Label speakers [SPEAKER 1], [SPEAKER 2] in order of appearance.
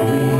[SPEAKER 1] We